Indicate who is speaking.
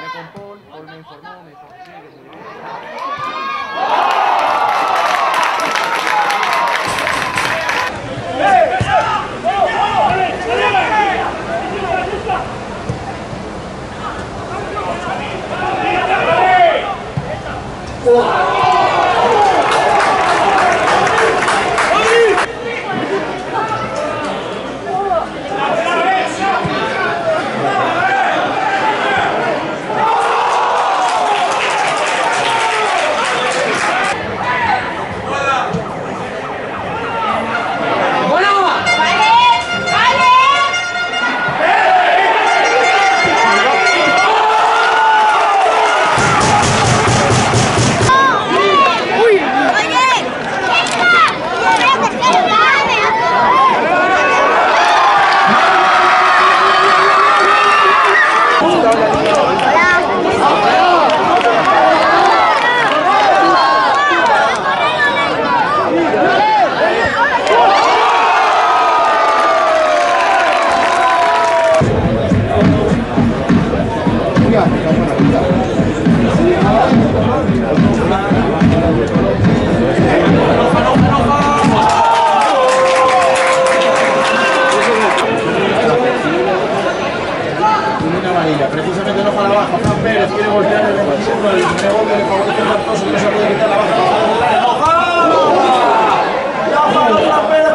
Speaker 1: Me con Paul, Paul me informó, me
Speaker 2: informó. Precisamente no para abajo. Fran Pérez quiere voltear el 21. El rebote le favorece a. No se puede quitar la baja. ¡Ya para Fran Pérez!